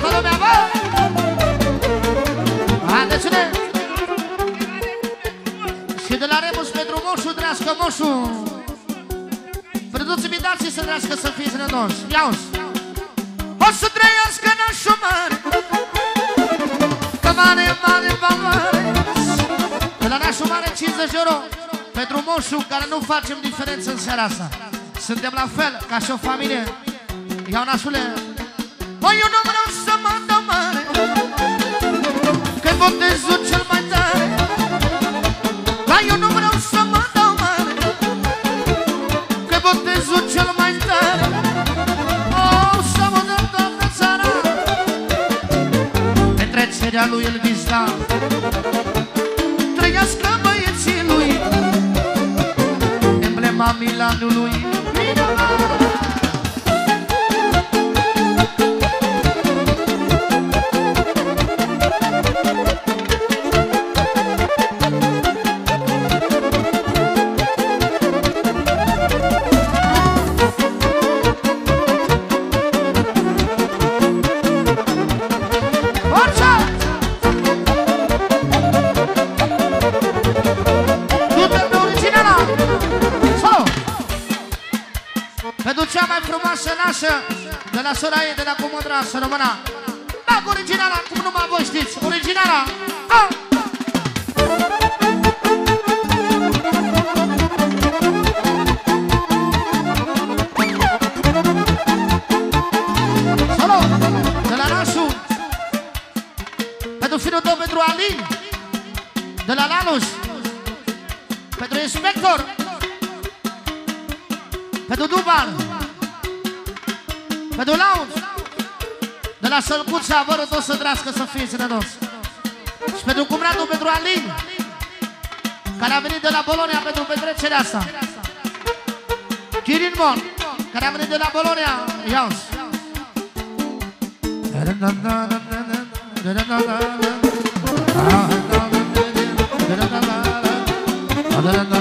toată lumea, bă! Haideți-ne! Și de la Rebus pentru Moșu, drească Moșu! Produți-mi dați să drească să fiți sănătoși! Ia-uși! O să trăiască nașul mare Că mare, mare, mare De la nașul mare 50 euro Pentru Moșu care nu facem diferență în seara asta Suntem la fel, ca și o familie Iau nașule Măi, eu nu vreau botezul cel mai tare. Dar eu nu vreau să mă dau mare. Că botezul cel mai tare. O, să mă dau toată țara. Petrecerea lui Elvis da Trăiască băieții lui. Emblema Milanului de la Soraie, de la Comodra, să rămână. Da, cu originala, cum numai voi știți, originala! Ah! Salut! De la Nașu Pentru finul tău, pentru Alin De la Lanus Pentru Inspector Pentru Duban Pentru Laun De la Sălcuța, vă rog tot să drească să fie sănătos. Și pentru cumnatul, pentru Alin Care a venit de la Bolonia pentru petrecerea asta. Kirin Mon Care a venit de la Bolonia Iauzi Ce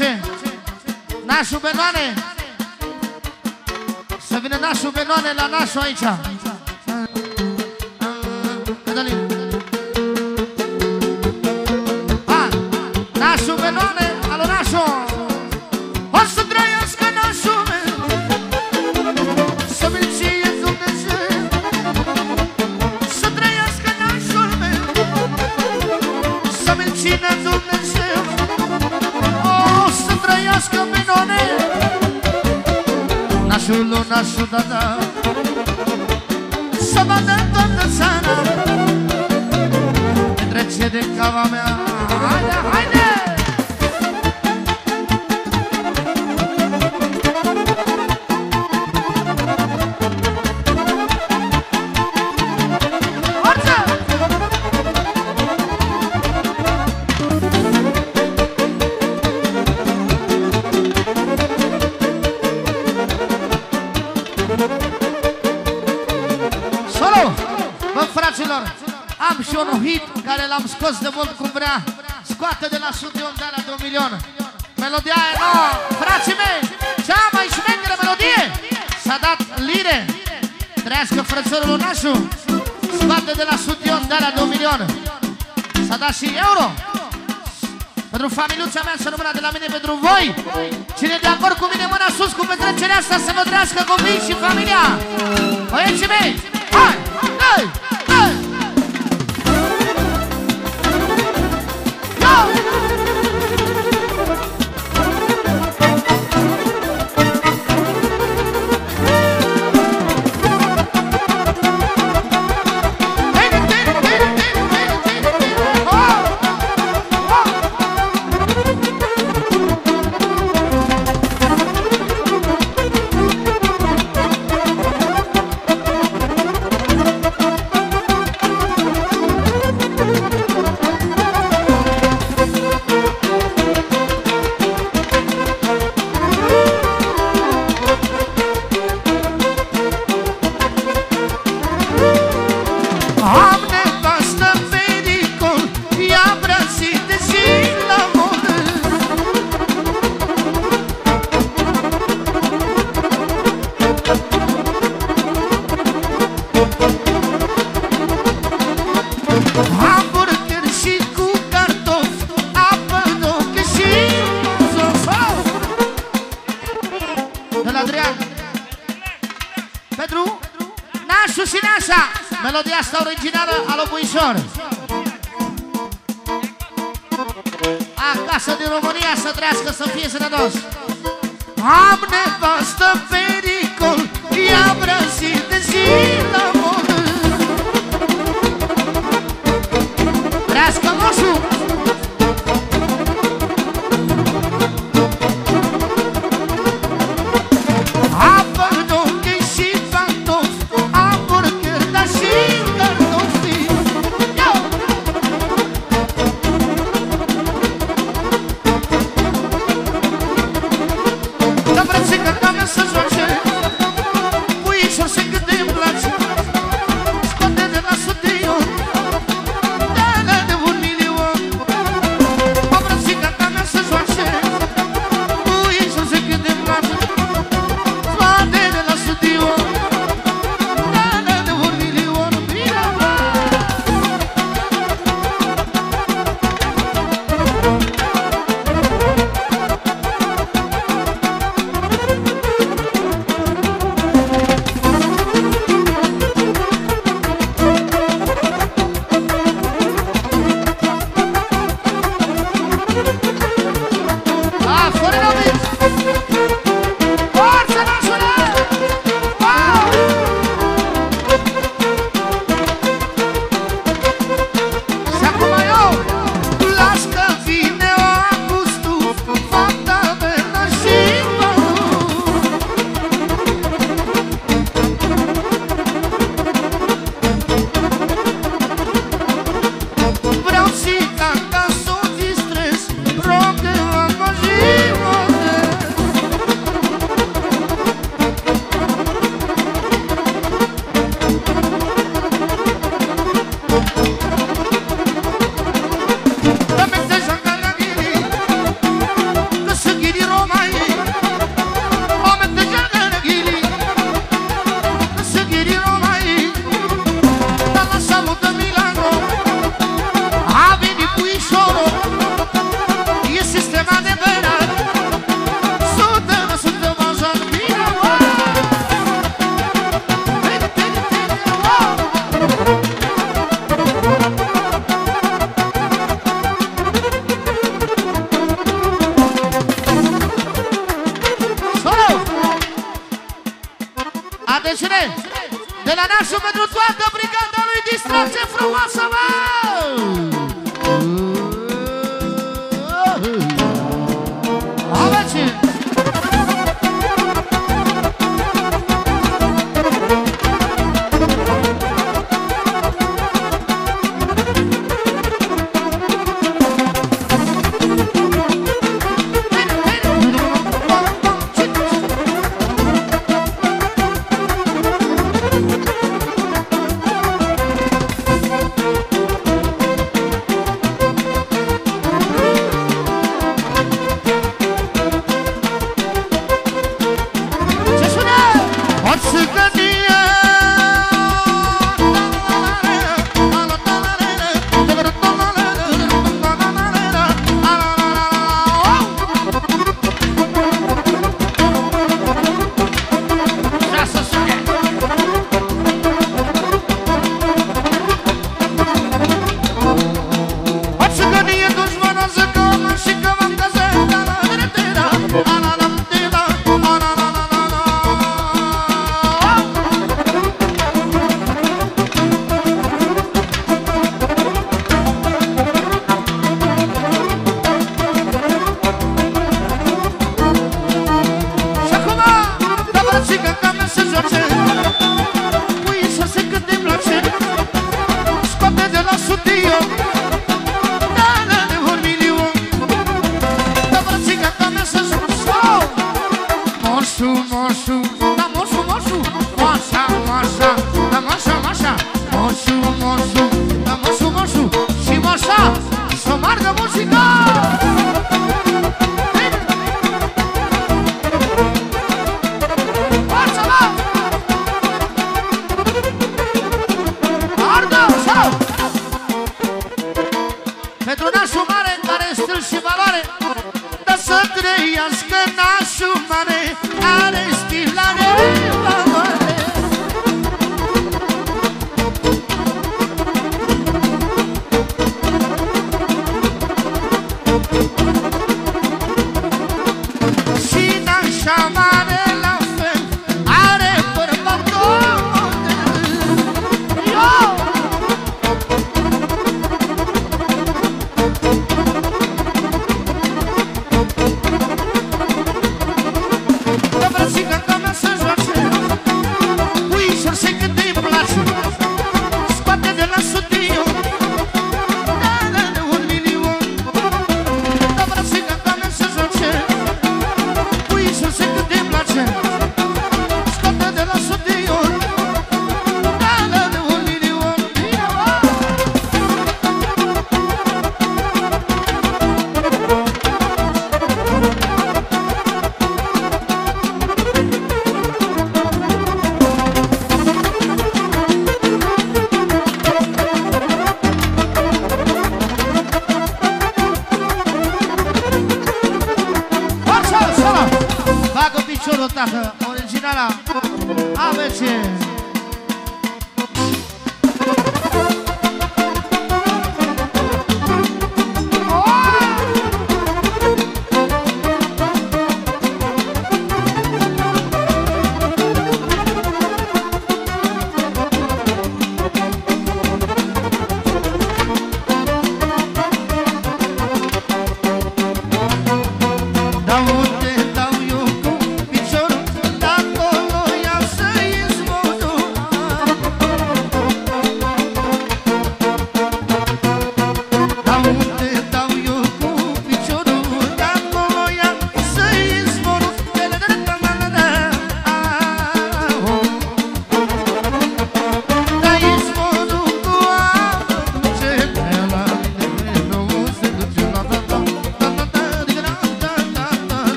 Benoane încoace Nașul Benoane? Să vină nașul Benoane la nașul aici Nașul, nașul, care l-am scos de mult cum vrea. Scoate de la studion de la de un milion. Melodia aia nouă, frații mei Cea mai șmecheră melodie. S-a dat lire. Trăiască frățorul Nașu Scoate de la studion de la de un milion. S-a dat și euro. Pentru familiuța mea să rămână de la mine pentru voi. Cine e de acord cu mine, mâna sus cu petrecerea asta Să vă trăiască copiii și familia. Băieții mei, hai, hai, hai să fie sănătos Am nevastă pericol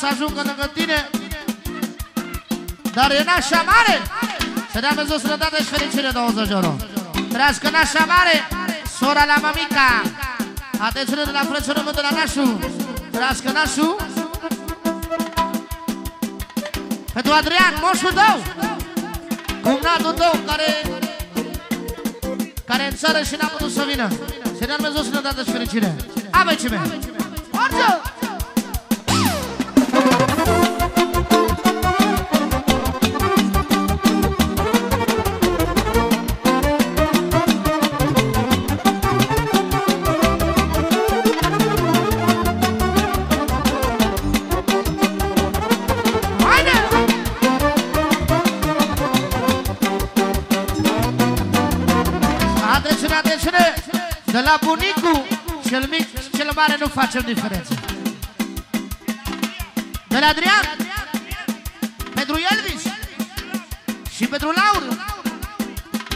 să ajungă lângă tine Dar e nașa mare. Să dea Dumnezeu sănătate și fericire 20 de euro Trească nașa mare Sora la mamica Atențiune de la frăționul meu de la nașu. Trească nașu. Pentru Adrian, moșul tău. Cumnatul tău care Care în țară și n-a putut să vină. Să dea Dumnezeu sănătate și fericire. Avem Orice! La bunicul cel mic și cel mare nu facem diferență. De la Adrian, pentru Elvis și pentru Laura.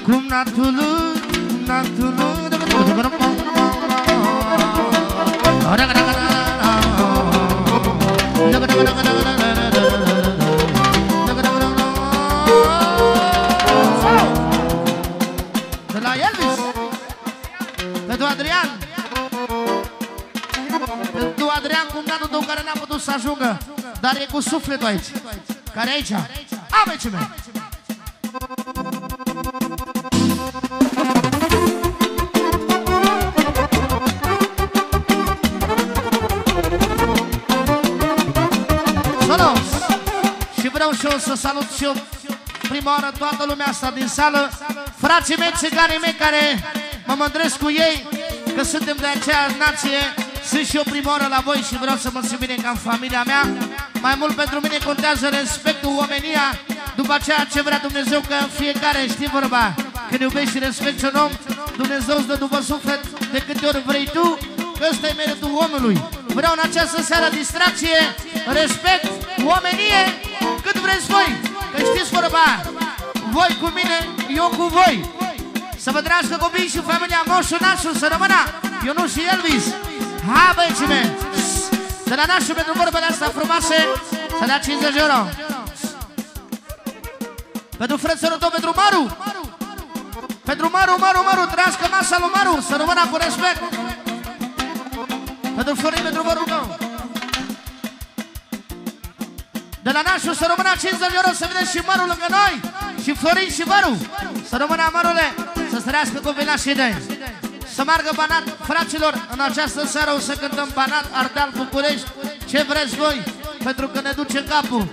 Cum natulu, natulu, să Dar e cu sufletul aici Care aici? Avece mea Salut! Și vreau și eu să salut și eu prima oară toată lumea asta din sală Frații mei, țiganii mei care mă mândresc cu ei Că suntem de aceeași nație sunt și eu prima oară la voi și vreau să mă simt bine ca în familia mea Mai mult pentru mine contează respectul, omenia După ceea ce vrea Dumnezeu că fiecare știi vorba? Când iubești și respecti un om Dumnezeu îți dă după suflet de câte ori vrei tu Că ăsta e meritul omului. Vreau în această seară distracție, respect, omenie Cât vreți voi. Că știți vorba Voi cu mine, eu cu voi. Să vă dragă copii și familia Moșu Nașu Să rămână. Eu nu și Elvis. Hai băieții mei Să le nașul pentru vorbele astea frumoase Să dea 50 euro. Pentru frățelul tău, pentru Maru. Pentru Maru, Maru, Maru Trăiască masa lui Maru Să rămână cu respect. Pentru Florin, pentru vorul tău. De la nașul să rămână 50 de euro Să vedeți și Maru lângă noi. Și Florin și Maru. Să rămână Marule Să străiască copilașii de să meargă Banat, fraților, în această seară o să cântăm Banat, Ardeal, București, ce vreți voi, pentru că ne duce capul.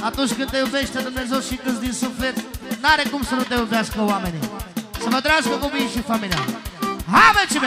Atunci când te iubește Dumnezeu și când din suflet, n-are cum să nu te iubească oamenii. Să vă drească copiii și familia. Hai, meci,